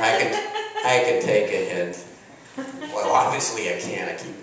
I can, I can take a hint. Well, obviously I can't. I keep.